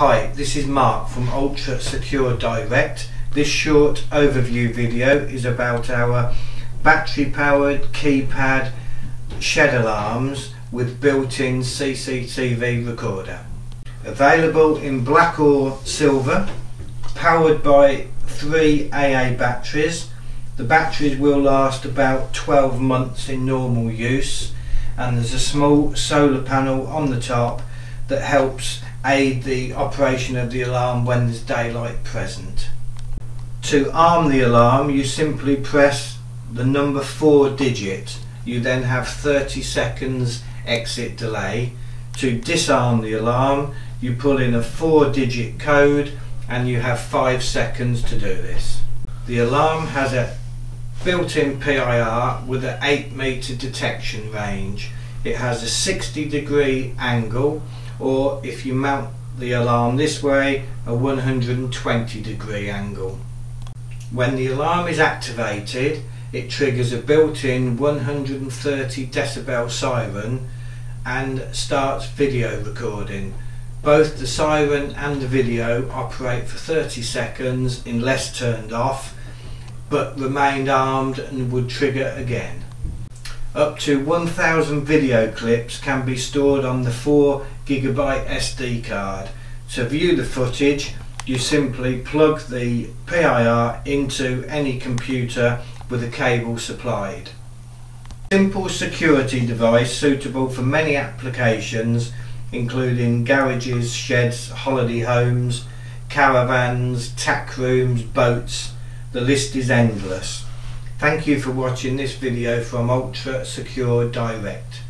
Hi, this is Mark from Ultra Secure Direct. This short overview video is about our battery powered keypad shed alarms with built-in CCTV recorder. Available in black or silver, powered by three AA batteries. The batteries will last about 12 months in normal use and there's a small solar panel on the top that helps aid the operation of the alarm when there's daylight present. To arm the alarm you simply press the number 4 digit. You then have 30 seconds exit delay. To disarm the alarm you pull in a 4 digit code and you have 5 seconds to do this. The alarm has a built-in PIR with an 8 meter detection range. It has a 60 degree angle or if you mount the alarm this way a 120 degree angle. When the alarm is activated it triggers a built-in 130 decibel siren and starts video recording. Both the siren and the video operate for 30 seconds unless turned off but remained armed and would trigger again. Up to 1000 video clips can be stored on the 4 gigabyte SD card. To view the footage you simply plug the PIR into any computer with a cable supplied. Simple security device suitable for many applications including garages, sheds, holiday homes, caravans, tack rooms, boats, the list is endless. Thank you for watching this video from Ultra Secure Direct.